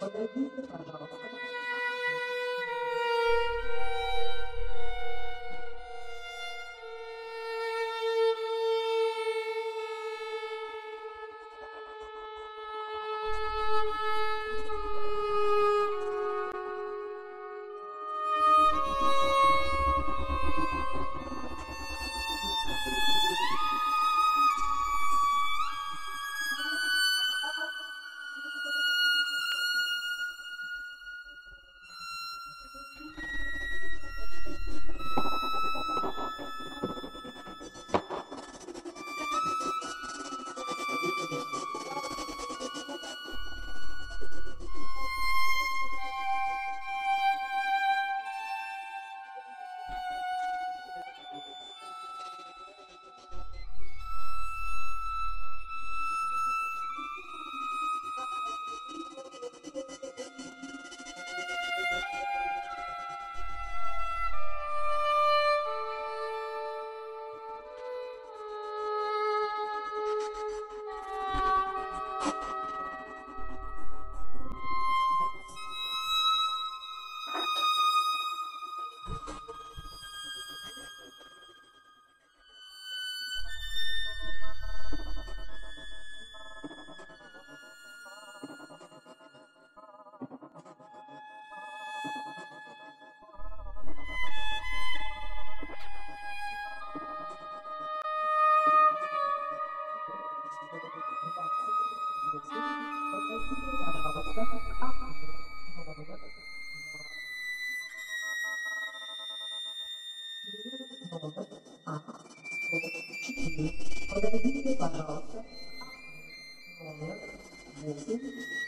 But they do the Thank you.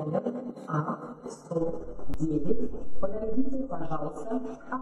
Ende ab so Judith und dann diese Barhauser ab